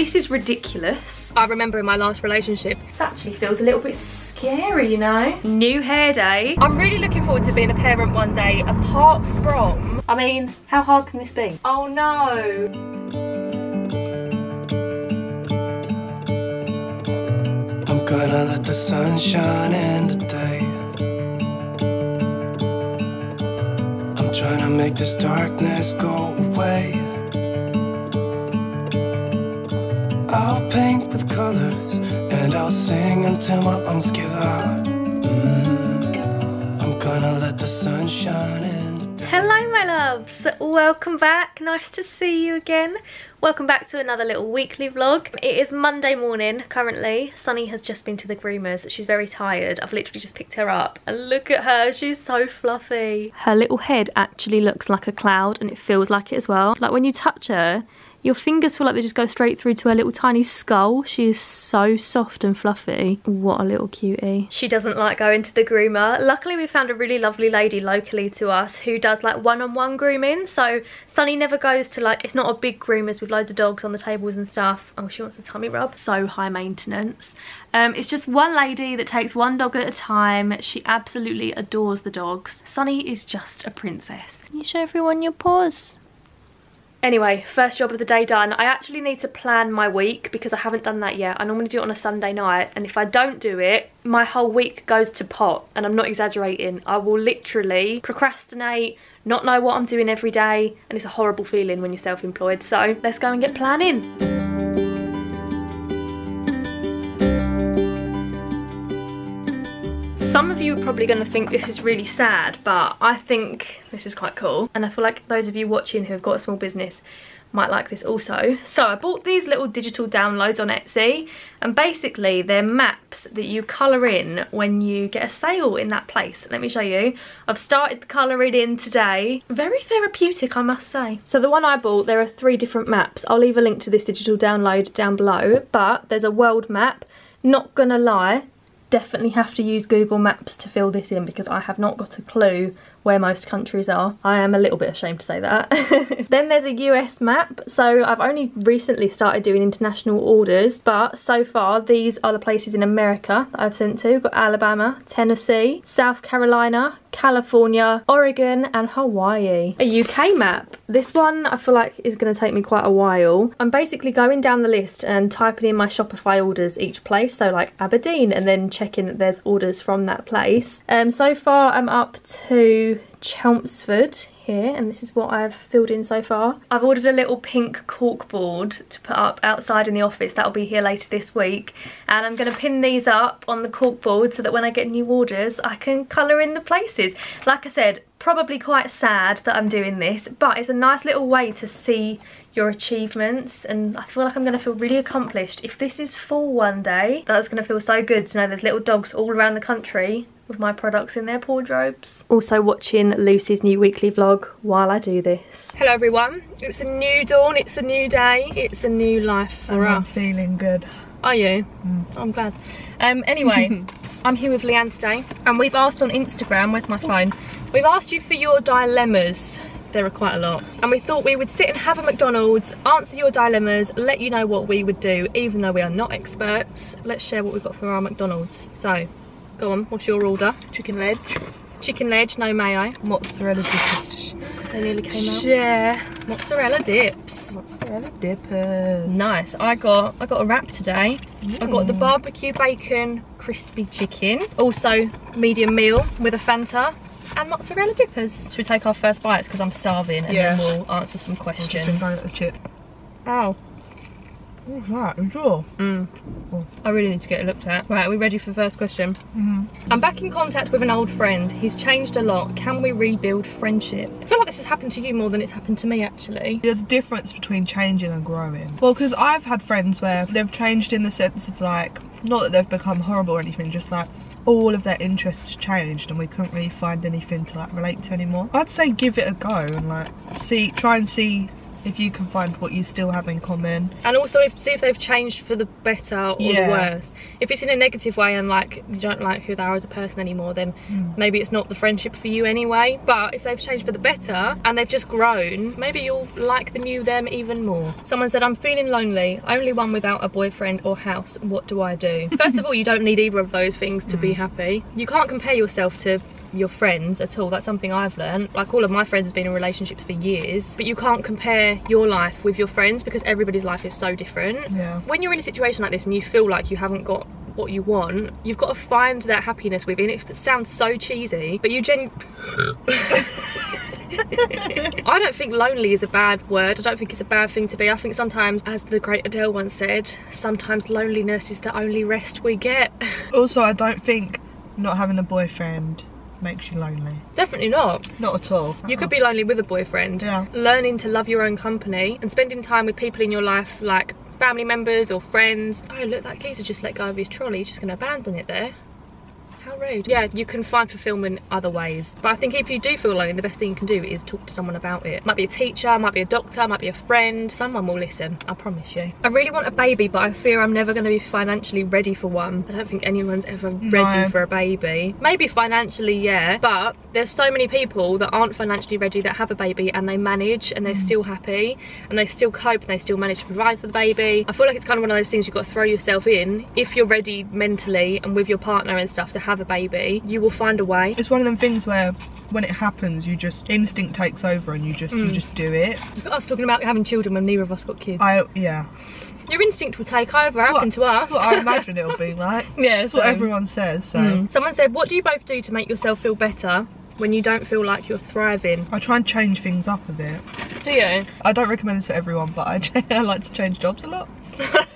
This is ridiculous. I remember in my last relationship, this actually feels a little bit scary, you know? New hair day. I'm really looking forward to being a parent one day, apart from, I mean, how hard can this be? Oh no. I'm gonna let the sun shine in today. I'm trying to make this darkness go away. I'll paint with colors and I'll sing until my lungs give out. Mhm. I'm gonna let the sun shine in. Hello my loves, welcome back, nice to see you again. Welcome back to another little weekly vlog. It is Monday morning currently. Sunny has just been to the groomers. She's very tired. I've literally just picked her up and look at her, she's so fluffy. Her little head actually looks like a cloud and it feels like it as well. Like when you touch her, your fingers feel like they just go straight through to her little tiny skull. She is so soft and fluffy. What a little cutie. She doesn't like going to the groomer. Luckily we found a really lovely lady locally to us who does like one-on-one -on -one grooming. So Sunny never goes to like, it's not a big groomers with loads of dogs on the tables and stuff. Oh, she wants a tummy rub. So high maintenance. Um, it's just one lady that takes one dog at a time. She absolutely adores the dogs. Sunny is just a princess. Can you show everyone your paws? Anyway, first job of the day done. I actually need to plan my week because I haven't done that yet. I normally do it on a Sunday night and if I don't do it, my whole week goes to pot and I'm not exaggerating. I will literally procrastinate, not know what I'm doing every day and it's a horrible feeling when you're self-employed. So let's go and get planning. Some of you are probably going to think this is really sad, but I think this is quite cool. And I feel like those of you watching who have got a small business might like this also. So I bought these little digital downloads on Etsy and basically they're maps that you colour in when you get a sale in that place. Let me show you. I've started colouring in today. Very therapeutic I must say. So the one I bought there are three different maps. I'll leave a link to this digital download down below but there's a world map. Not gonna lie definitely have to use Google Maps to fill this in because I have not got a clue where most countries are. I am a little bit ashamed to say that. then there's a US map. So I've only recently started doing international orders, but so far these are the places in America that I've sent to. We've got Alabama, Tennessee, South Carolina, California, Oregon and Hawaii. A UK map. This one I feel like is going to take me quite a while. I'm basically going down the list and typing in my Shopify orders each place. So like Aberdeen and then checking that there's orders from that place. Um, so far I'm up to Chelmsford here and this is what I've filled in so far. I've ordered a little pink cork board to put up outside in the office. That'll be here later this week. And I'm going to pin these up on the cork board so that when I get new orders I can colour in the places. Like I said, probably quite sad that I'm doing this but it's a nice little way to see your achievements and I feel like I'm going to feel really accomplished. If this is full one day, that's going to feel so good to know there's little dogs all around the country with my products in their wardrobes. Also watching Lucy's new weekly vlog while I do this. Hello everyone, it's a new dawn, it's a new day, it's a new life for I'm us. feeling good. Are you? Mm. I'm glad. Um, anyway, I'm here with Leanne today and we've asked on Instagram, where's my phone? We've asked you for your dilemmas there are quite a lot and we thought we would sit and have a McDonald's answer your dilemmas let you know what we would do even though we are not experts let's share what we've got for our McDonald's so go on what's your order Chicken leg. chicken leg no mayo Mozzarella dips. they nearly came out Yeah. mozzarella dips Mozzarella dippers. nice I got I got a wrap today I got the mm. barbecue bacon crispy chicken also medium meal with a Fanta and mozzarella dippers. Should we take our first bites because I'm starving and Yeah. then we'll answer some questions. Just a chip. Ow. What's that? A jaw? Mm. Oh. I really need to get it looked at. Right, are we ready for the first question? Mm-hmm. I'm back in contact with an old friend. He's changed a lot. Can we rebuild friendship? I feel like this has happened to you more than it's happened to me actually. There's a difference between changing and growing. Well, because I've had friends where they've changed in the sense of like, not that they've become horrible or anything, just like all of their interests changed and we couldn't really find anything to like relate to anymore. I'd say give it a go and like see, try and see if you can find what you still have in common. And also, if, see if they've changed for the better or Yeah. the worse. If it's in a negative way and like you don't like who they are as a person anymore, then Mm. maybe it's not the friendship for you anyway. But if they've changed for the better and they've just grown, maybe you'll like the new them even more. Someone said, I'm feeling lonely, only one without a boyfriend or house. What do I do? First of all, you don't need either of those things to Mm. be happy. You can't compare yourself to your friends at all that's something i've learned like all of my friends have been in relationships for years but you can't compare your life with your friends because everybody's life is so different Yeah. when you're in a situation like this and you feel like you haven't got what you want you've got to find that happiness within it it sounds so cheesy but you gen I don't think lonely is a bad word. I don't think it's a bad thing to be. I think sometimes, as the great Adele once said, sometimes loneliness is the only rest we get. Also, I don't think not having a boyfriend makes you lonely. Definitely not. Not at all. You could uh-uh. be lonely with a boyfriend. Yeah. Learning to love your own company and spending time with people in your life like family members or friends. Oh, look, that geezer just let go of his trolley. He's just going to abandon it there. How rude. Yeah, you can find fulfillment other ways. But I think if you do feel lonely, the best thing you can do is talk to someone about it. Might be a teacher, might be a doctor, might be a friend. Someone will listen, I promise you. I really want a baby, but I fear I'm never going to be financially ready for one. I don't think anyone's ever ready No. for a baby. Maybe financially, yeah, but there's so many people that aren't financially ready that have a baby and they manage and they're mm. still happy and they still cope and they still manage to provide for the baby. I feel like it's kind of one of those things you've got to throw yourself in. If you're ready mentally and with your partner and stuff to have a baby, you will find a way. It's one of them things where when it happens, you just instinct takes over and you just Mm. you just do it. At us talking about having children when neither of us got kids. I yeah. Your instinct will take over, happened what- to us. That's what I imagine it'll be like. yeah, That's what everyone says. So Mm. Someone said, what do you both do to make yourself feel better when you don't feel like you're thriving? I try and change things up a bit. Do you? I don't recommend this to everyone, but I, I like to change jobs a lot.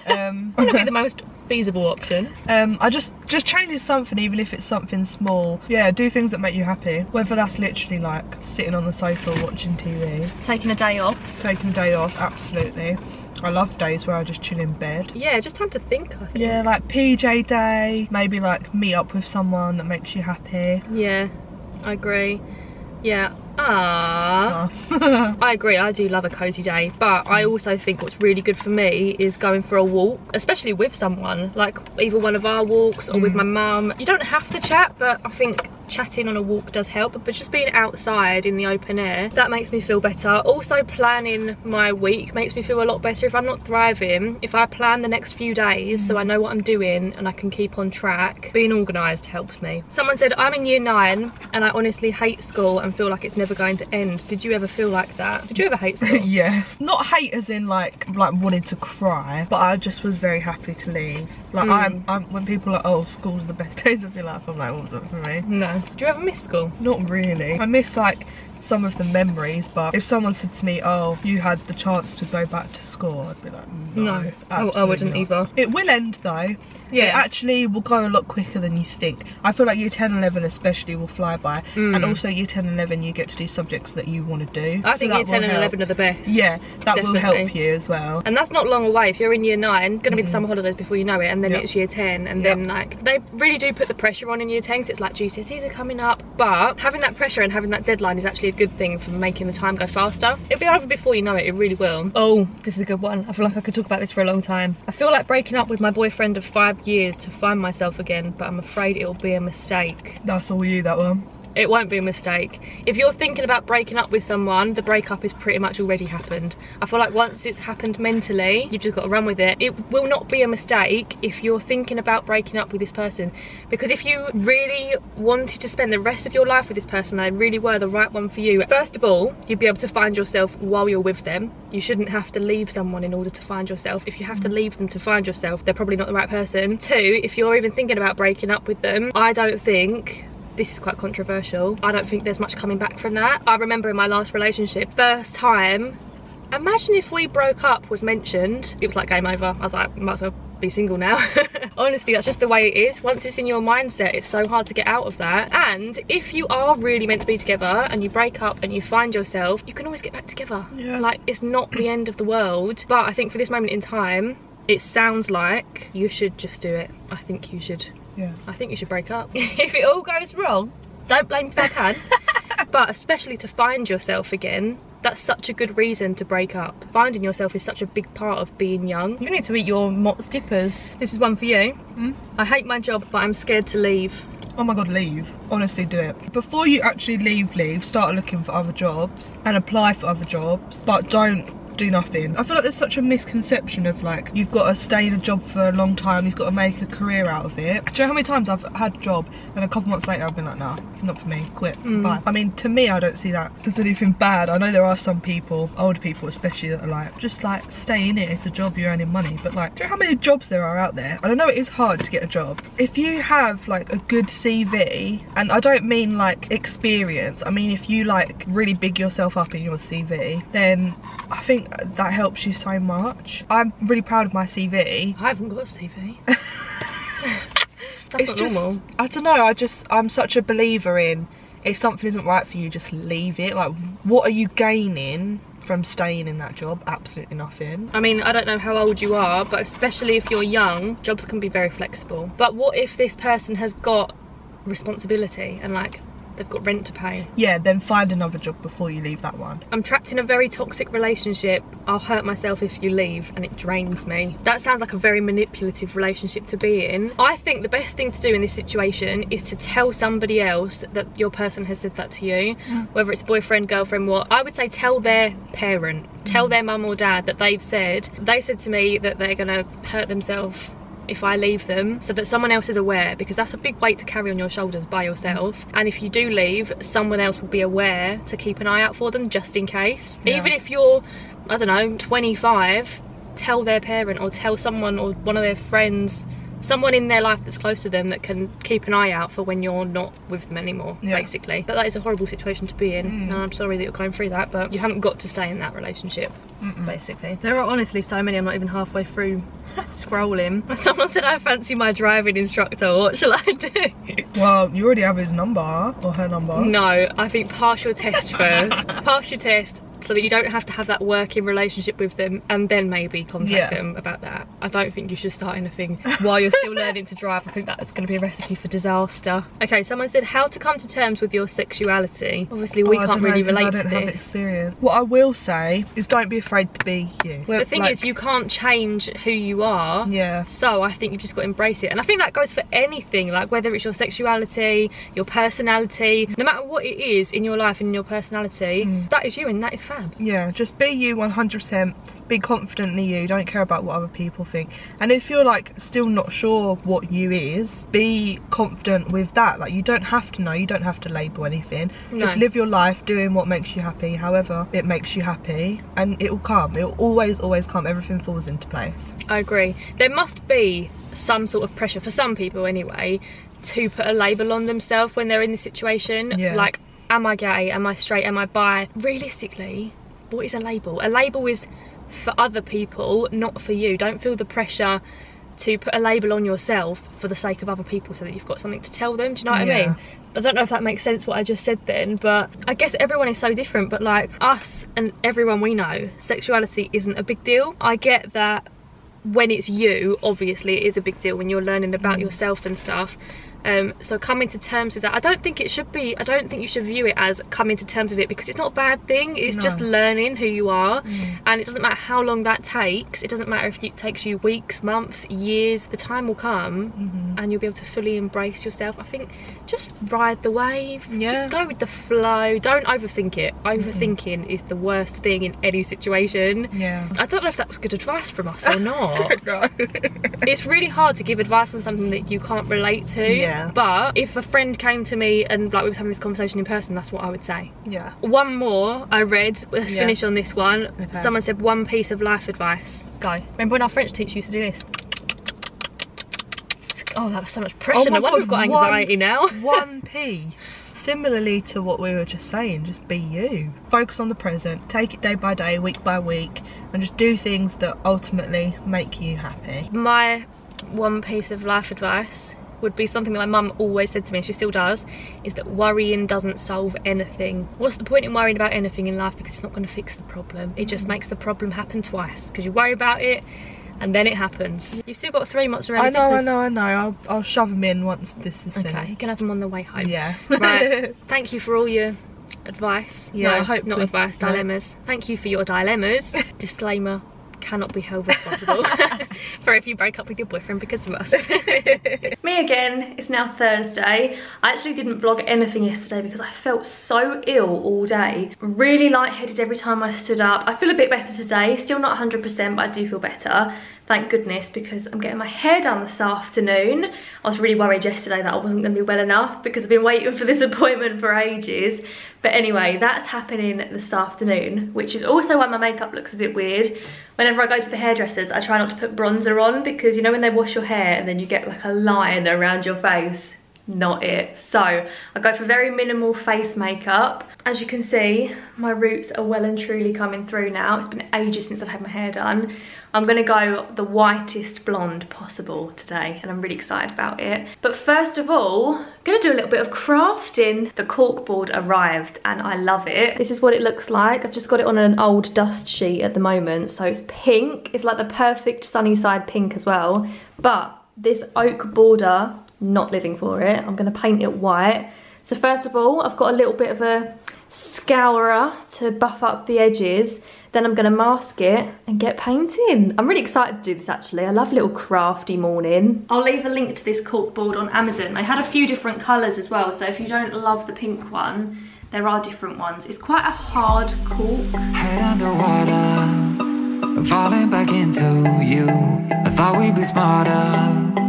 Um, Wouldn't it be the most feasible option? um, I just just change something, even if it's something small. Yeah, do things that make you happy. Whether that's literally like sitting on the sofa watching TV, Taking a day off. taking a day off. Absolutely. I love days where I just chill in bed. Yeah, just time to think, I think. Yeah, like PJ day. Maybe like meet up with someone that makes you happy. Yeah, I agree. Yeah. Ah. I agree, I do love a cosy day, but I also think what's really good for me is going for a walk, especially with someone, like either one of our walks or with my mum. You don't have to chat, but I think chatting on a walk does help, but just being outside in the open air, that makes me feel better. Also planning my week makes me feel a lot better. If I'm not thriving, if I plan the next few days so I know what I'm doing and I can keep on track, being organised helps me. Someone said, I'm in year nine and I honestly hate school and feel like it's never going to end. Did you ever feel like that? Did you ever hate school? yeah. Not hate as in like like wanting to cry, but I just was very happy to leave. Like mm. I'm, I'm when people are oh school's the best days of your life, I'm like, what's up for me? No. Do you ever miss school? Not really. I miss like some of the memories, but if someone said to me, "Oh, you had the chance to go back to school," I'd be like, "No, No. I- I wouldn't not." either. It will end though. Yeah. It actually will go a lot quicker than you think. I feel like year 10 and 11 especially will fly by, Mm. and also year 10 and 11 you get to do subjects that you want to do. I So think year 10 and help. 11 are the best. Yeah, that will help you as well. And that's not long away. If you're in year nine, gonna be the summer holidays before you know it, and then. Yep. it's year 10, and Yep. then like they really do put the pressure on in year 10 'cause it's like GCSEs are coming up. But having that pressure and having that deadline is actually a good thing for making the time go faster. It'll be over before you know it, it really will. Oh, this is a good one. I feel like I could talk about this for a long time. I feel like breaking up with my boyfriend of five years to find myself again, but I'm afraid it'll be a mistake. That's all you, that one. It won't be a mistake. If you're thinking about breaking up with someone, the breakup is pretty much already happened. I feel like once it's happened mentally, you've just got to run with it. It will not be a mistake if you're thinking about breaking up with this person. Because if you really wanted to spend the rest of your life with this person, they really were the right one for you, first of all, you'd be able to find yourself while you're with them. You shouldn't have to leave someone in order to find yourself. If you have to leave them to find yourself, they're probably not the right person. Two, if you're even thinking about breaking up with them, I don't think this is quite controversial. I don't think there's much coming back from that. I remember in my last relationship, first time, imagine if we broke up was mentioned. It was like game over. I was like, might as well be single now. Honestly, that's just the way it is. Once it's in your mindset, it's so hard to get out of that. And if you are really meant to be together and you break up and you find yourself, you can always get back together. Yeah. Like, it's not the end of the world. But I think for this moment in time, it sounds like you should just do it. I think you should Yeah. I think you should break up. if it all goes wrong, don't blame Fab Han. but especially to find yourself again, that's such a good reason to break up. Finding yourself is such a big part of being young. You need to eat your mozz dippers. This is one for you. Mm. I hate my job, but I'm scared to leave. Oh my god, leave. Honestly, do it. Before you actually leave, leave, start looking for other jobs and apply for other jobs, but don't do nothing. I feel like there's such a misconception of like, you've got to stay in a job for a long time, you've got to make a career out of it. Do you know how many times I've had a job and a couple months later I've been like, nah, not for me, quit, mm. bye. I mean, to me, I don't see that as anything bad. I know there are some people, older people especially, that are like, just like, stay in it, it's a job, you're earning money. But like, do you know how many jobs there are out there? And I know it is hard to get a job. If you have like a good CV, and I don't mean like experience, I mean if you like really big yourself up in your CV, then I think that helps you so much. I'm really proud of my CV. I haven't got a CV. That's it's just, normal. I don't know, I just, I'm such a believer in if something isn't right for you, just leave it. Like, what are you gaining from staying in that job? Absolutely nothing. I mean, I don't know how old you are, but especially if you're young, jobs can be very flexible. But what if this person has got responsibility and like they've got rent to pay? Yeah, then find another job before you leave that one. I'm trapped in a very toxic relationship. I'll hurt myself if you leave and it drains me. That sounds like a very manipulative relationship to be in. I think the best thing to do in this situation is to tell somebody else that your person has said that to you, mm. whether it's boyfriend, girlfriend, what. I would say tell their parent, tell mm. their mum or dad that they've said, they said to me that they're gonna hurt themselves if I leave them so that someone else is aware because that's a big weight to carry on your shoulders by yourself and if you do leave someone else will be aware to keep an eye out for them just in case Yeah. even if you're I don't know 25 tell their parent or tell someone or one of their friends someone in their life that's close to them that can keep an eye out for when you're not with them anymore Yeah. basically but that is a horrible situation to be in Mm. and I'm sorry that you're going through that but you haven't got to stay in that relationship basically there are honestly so many I'm not even halfway through scrolling. Someone said I fancy my driving instructor. What shall I do? Well, you already have his number or her number. no I think pass your test first. Pass your test so that you don't have to have that working relationship with them and then maybe contact Yeah. them about that I don't think you should start anything while you're still learning to drive I think that's going to be a recipe for disaster okay someone said how to come to terms with your sexuality obviously we Oh, can't don't know, relate I don't to have this experience. What I will say is don't be afraid to be you. the thing is you can't change who you are Yeah. so i think you've just got to embrace it and i think that goes for anything like whether it's your sexuality your personality no matter what it is in your life and in your personality Mm. that is you and that is fab Yeah, just be you 100%. Be confidently you. Don't care about what other people think. And if you're like still not sure what you is, be confident with that. Like you don't have to know. You don't have to label anything. Just live your life doing what makes you happy. However, it makes you happy, and it will come. It will always, always come. Everything falls into place. i agree there must be some sort of pressure for some people anyway to put a label on themselves when they're in this situation Yeah. like am i gay? Am i straight? Am i bi? Realistically what is a label? A label is for other people not for you. Don't feel the pressure to put a label on yourself for the sake of other people so that you've got something to tell them. Do you know what i mean? I don't know if that makes sense what I just said then, but I guess everyone is so different. But like us and everyone we know, sexuality isn't a big deal. I get that when it's you, obviously it is a big deal when you're learning about mm. yourself and stuff. Um, so coming to terms with that, I don't think it should be. I don't think you should view it as coming to terms with it because it's not a bad thing. It's just learning who you are, and it doesn't matter how long that takes. It doesn't matter if it takes you weeks, months, years. The time will come, Mm-hmm. and you'll be able to fully embrace yourself. I think just ride the wave. Yeah. Just go with the flow. Don't overthink it. Overthinking is the worst thing in any situation. Yeah. I don't know if that was good advice from us or not. No. it's really hard to give advice on something that you can't relate to. Yeah. But if a friend came to me and like we was having this conversation in person, that's what I would say. yeah. One more I read. Let's Yeah. finish on this one. Okay. Someone said one piece of life advice. Go. Remember when our French teacher used to do this? Oh, that was so much oh pressure. Oh no wonder we've got one- anxiety now. one piece. Similarly to what we were just saying, just be you. Focus on the present, take it day by day, week by week, and just do things that ultimately make you happy. my one piece of life advice would be something that my mum always said to me and she still does is that worrying doesn't solve anything what's the point in worrying about anything in life because it's not going to fix the problem it just mm. makes the problem happen twice because you worry about it and then it happens you've still got three mozzarella I know, I know, I know. I'll, I'll shove them in once this is okay you can have them on the way home Yeah. right thank you for all your advice. Yeah, no, I hope not advice, dilemmas. Thank you for your dilemmas. Disclaimer, cannot be held responsible for if you break up with your boyfriend because of us. Me again, it's now Thursday. I actually didn't vlog anything yesterday because I felt so ill all day. Really lightheaded every time I stood up. I feel a bit better today, still not 100% but I do feel better. Thank goodness because I'm getting my hair done this afternoon. I was really worried yesterday that I wasn't going to be well enough because I've been waiting for this appointment for ages. But anyway, that's happening this afternoon, which is also why my makeup looks a bit weird. Whenever I go to the hairdressers, I try not to put bronzer on because you know when they wash your hair and then you get like a line around your face? Not it. So I go for very minimal face makeup. As you can see, my roots are well and truly coming through now. It's been ages since I've had my hair done. I'm gonna go the whitest blonde possible today and I'm really excited about it. But first of all, I'm gonna do a little bit of crafting. The corkboard arrived and I love it. This is what it looks like. I've just got it on an old dust sheet at the moment. So it's pink. It's like the perfect sunny side pink as well. But this oak border, not living for it. I'm gonna paint it white. So first of all, I've got a little bit of a scourer to buff up the edges. Then I'm gonna mask it and get painting. I'm really excited to do this actually. I love a little crafty morning. I'll leave a link to this corkboard on Amazon. They had a few different colours as well, so if you don't love the pink one, there are different ones. It's quite a hard cork. Head underwater, I'm falling back into you. I thought we'd be smarter, I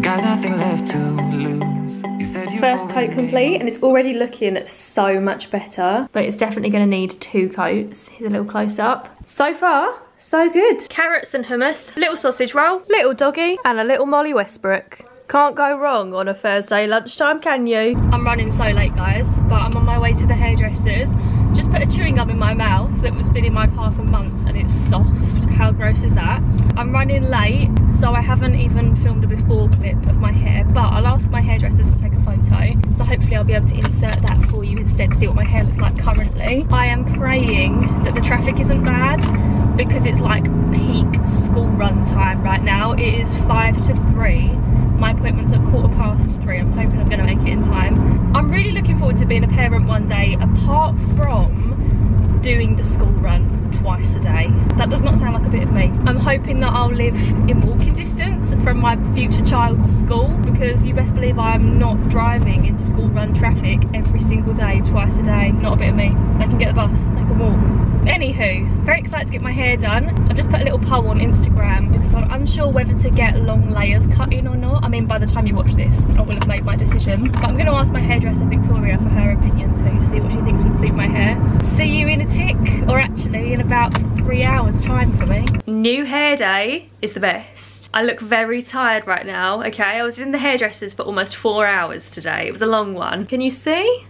got nothing left to lose. You said you First coat complete and it's already looking so much better, but it's definitely gonna need two coats. Here's a little close up. So far, so good. Carrots and hummus, little sausage roll, little doggy, and a little Molly Westbrook. Can't go wrong on a Thursday lunchtime, can you? I'm running so late, guys, but I'm on my way to the hairdressers. Just put a chewing gum in my mouth that was been in my car for months and it's soft. How gross is that? I'm running late, so I haven't even filmed a before clip of my hair, but I'll ask my hairdressers to take a photo. So hopefully I'll be able to insert that for you instead, see what my hair looks like currently. I am praying that the traffic isn't bad because it's like peak school run time right now. It is five to three. My appointment's at quarter past three. I'm hoping I'm gonna make it in time. I'm really looking forward to being a parent one day, apart from doing the school run twice a day. That does not sound like a bit of me. I'm hoping that I'll live in walking distance from my future child's school because you best believe I'm not driving in school run traffic every single day, twice a day. Not a bit of me. I can get the bus, I can walk. Anywho, very excited to get my hair done. I've just put a little poll on Instagram because I'm unsure whether to get long layers cut in or not. I mean, by the time you watch this, I will have made my decision. But I'm going to ask my hairdresser, Victoria, for her opinion too, see what she thinks would suit my hair. See you in a tick, or actually in about three hours time for me. New hair day is the best. I look very tired right now, okay? I was in the hairdressers for almost four hours today. It was a long one. Can you see?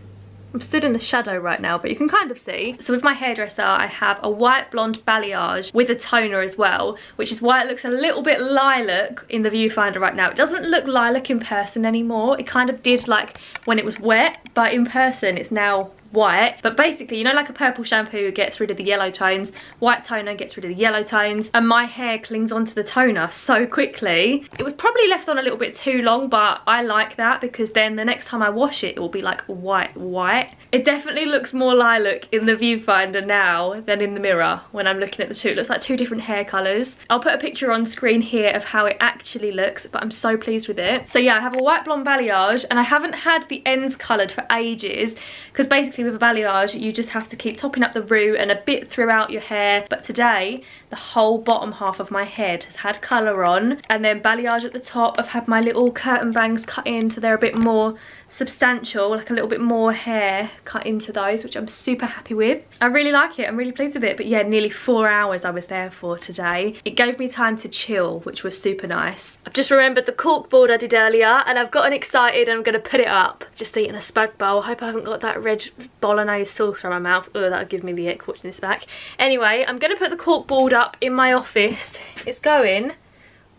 I'm stood in the shadow right now, but you can kind of see. So with my hairdresser, I have a white blonde balayage with a toner as well, which is why it looks a little bit lilac in the viewfinder right now. It doesn't look lilac in person anymore. It kind of did like when it was wet, but in person it's now white but basically you know like a purple shampoo gets rid of the yellow tones white toner gets rid of the yellow tones and my hair clings onto the toner so quickly. It was probably left on a little bit too long but I like that because then the next time I wash it it will be like white white. It definitely looks more lilac in the viewfinder now than in the mirror when I'm looking at the two. It looks like two different hair colours. I'll put a picture on screen here of how it actually looks but I'm so pleased with it. So yeah I have a white blonde balayage and I haven't had the ends coloured for ages because basically with a balayage you just have to keep topping up the root and a bit throughout your hair. But today the whole bottom half of my head has had colour on. And then balayage at the top I've had my little curtain bangs cut in so they're a bit more substantial like a little bit more hair cut into those which I'm super happy with. I really like it I'm really pleased with it but yeah nearly four hours I was there for today. It gave me time to chill which was super nice. I've just remembered the cork board I did earlier and I've gotten excited and I'm gonna put it up. Just eating a spag bowl. I hope I haven't got that red bolognese sauce around my mouth. Oh that'll give me the ick watching this back. Anyway I'm gonna put the cork board up in my office. It's going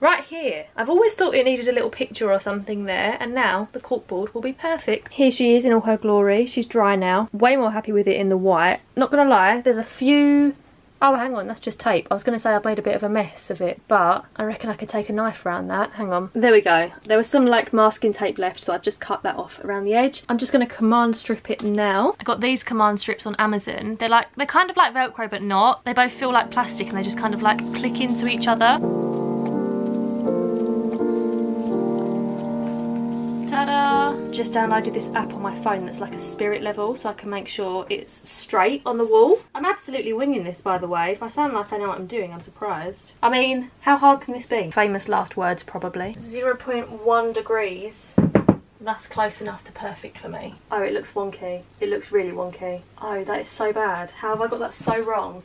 right here. I've always thought it needed a little picture or something there and now the corkboard will be perfect. Here she is in all her glory. She's dry now. Way more happy with it in the white. Not gonna lie, there's a few Oh, hang on, that's just tape. I was going to say I've made a bit of a mess of it, but I reckon I could take a knife around that. Hang on. There we go. There was some like masking tape left, so I've just cut that off around the edge. I'm just going to command strip it now. I got these command strips on Amazon. They're like, they're kind of like Velcro, but not. They both feel like plastic and they just kind of like click into each other. Just downloaded this app on my phone that's like a spirit level so I can make sure it's straight on the wall. I'm absolutely winging this by the way. If I sound like I know what I'm doing, I'm surprised. I mean, how hard can this be? Famous last words probably. 0.1 degrees. That's close enough to perfect for me. Oh, it looks wonky. It looks really wonky. Oh, that is so bad. How have I got that so wrong?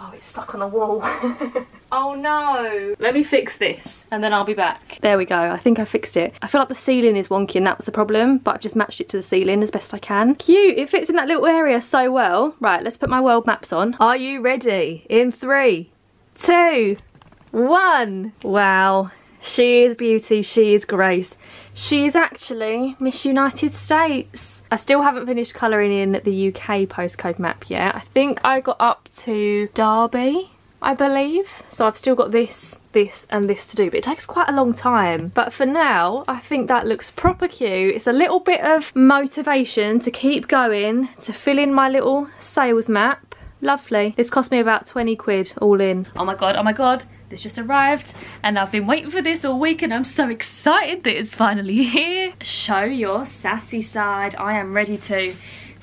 Oh, it's stuck on the wall. oh no. Let me fix this and then I'll be back. There we go. I think I fixed it. I feel like the ceiling is wonky and that was the problem, but I've just matched it to the ceiling as best I can. Cute. It fits in that little area so well. Right, let's put my world maps on. Are you ready? In three, two, one. Wow. She is beauty, she is grace. She is actually Miss United States. I still haven't finished colouring in the UK postcode map yet. I think I got up to Derby, I believe. So I've still got this, this and this to do, but it takes quite a long time. But for now, I think that looks proper cute. It's a little bit of motivation to keep going, to fill in my little sales map. Lovely. This cost me about 20 quid all in. Oh my god, oh my god. This just arrived and I've been waiting for this all week and I'm so excited that it's finally here. Show your sassy side. I am ready to.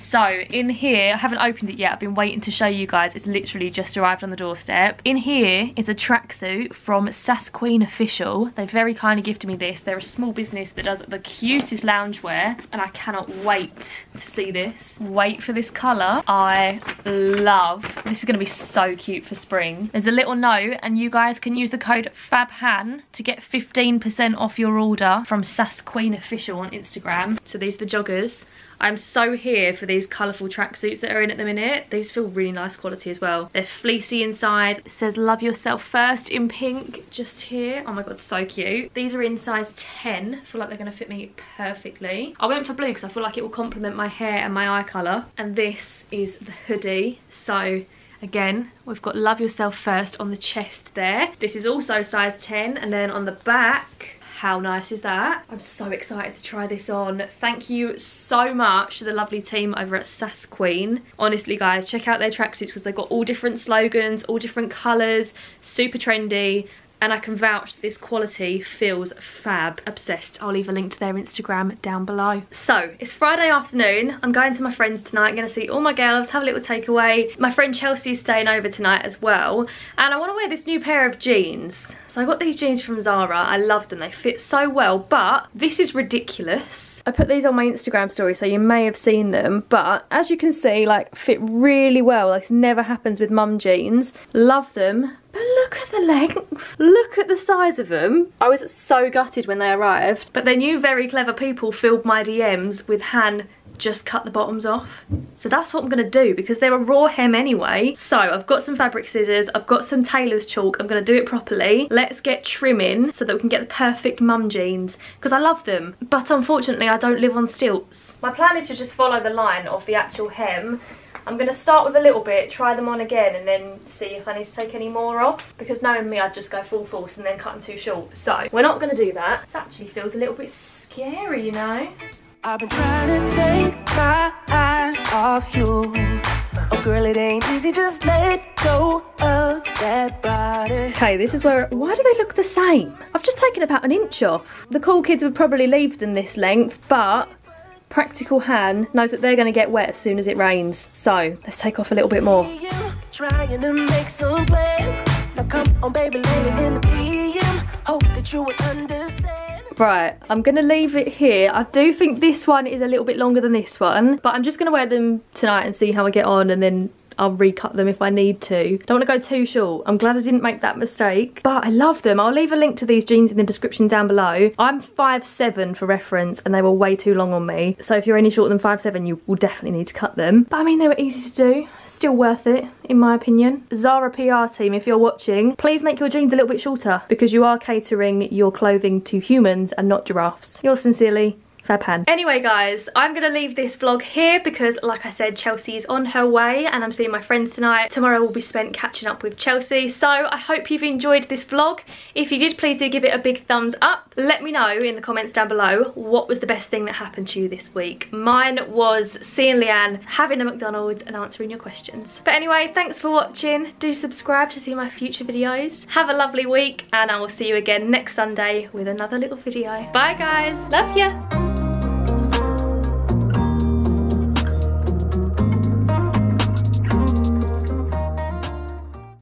So in here, I haven't opened it yet. I've been waiting to show you guys. It's literally just arrived on the doorstep. In here is a tracksuit from Sass Queen Official. They very kindly gifted me this. They're a small business that does the cutest loungewear and I cannot wait to see this. Wait for this colour. I love. This is going to be so cute for spring. There's a little note and you guys can use the code FABHAN to get 15% off your order from Sass Queen Official on Instagram. So these are the joggers. I'm so here for these colourful tracksuits that are in at the minute. These feel really nice quality as well. They're fleecy inside. It says love yourself first in pink just here. Oh my god, so cute. These are in size 10. I feel like they're going to fit me perfectly. I went for blue because I feel like it will complement my hair and my eye colour. And this is the hoodie. So Again, we've got Love Yourself First on the chest there. This is also size 10 and then on the back, how nice is that? I'm so excited to try this on. Thank you so much to the lovely team over at Sass Queen. Honestly guys, check out their tracksuits because they've got all different slogans, all different colours, super trendy and I can vouch this quality feels fab. Obsessed. I'll leave a link to their Instagram down below. So, it's Friday afternoon. I'm going to my friend's tonight. I'm going to see all my girls, have a little takeaway. My friend Chelsea is staying over tonight as well. And I want to wear this new pair of jeans. So I got these jeans from Zara. I love them. They fit so well. But this is ridiculous. I put these on my Instagram story so you may have seen them. But as you can see, like fit really well. Like this never happens with mum jeans. Love them. But look at the length. Look at the size of them. I was so gutted when they arrived. But then you very clever people filled my DMs with Han just cut the bottoms off. So that's what I'm going to do because they're a raw hem anyway. So I've got some fabric scissors, I've got some tailor's chalk, I'm going to do it properly. Let's get trimming so that we can get the perfect mum jeans because I love them. But unfortunately I don't live on stilts. My plan is to just follow the line of the actual hem I'm going to start with a little bit, try them on again and then see if I need to take any more off. Because knowing me, I'd just go full force and then cut them too short. So, we're not going to do that. This actually feels a little bit scary, you know? I've been trying to take my eyes off you. Oh, girl, it ain't easy, just let go of that body. Okay, this is where... Why do they look the same? I've just taken about an inch off. The cool kids would probably leave them this length, but practical Han knows that they're going to get wet as soon as it rains. So, let's take off a little bit more. Trying to make some plans. Now come on, baby, later in the PM. Hope that you would understand. Right, I'm to leave it here. I do think this one is a little bit longer than this one, but I'm just to wear them tonight and see how I get on and then I'll recut them if I need to. Don't want to go too short. I'm glad I didn't make that mistake. But I love them. I'll leave a link to these jeans in the description down below. I'm 5'7 for reference and they were way too long on me. So if you're any shorter than 5'7 you will definitely need to cut them. But I mean they were easy to do. Still worth it, in my opinion. Zara PR team, if you're watching, please make your jeans a little bit shorter because you are catering your clothing to humans and not giraffes. Yours sincerely, Fab Han. Anyway guys, I'm going to leave this vlog here because like I said, Chelsea's on her way and I'm seeing my friends tonight. Tomorrow will be spent catching up with Chelsea. So I hope you've enjoyed this vlog. If you did, please do give it a big thumbs up. Let me know in the comments down below what was the best thing that happened to you this week. Mine was seeing Leanne, having a McDonald's and answering your questions. But anyway, thanks for watching. Do subscribe to see my future videos. Have a lovely week and I will see you again next Sunday with another little video. Bye guys. Love ya.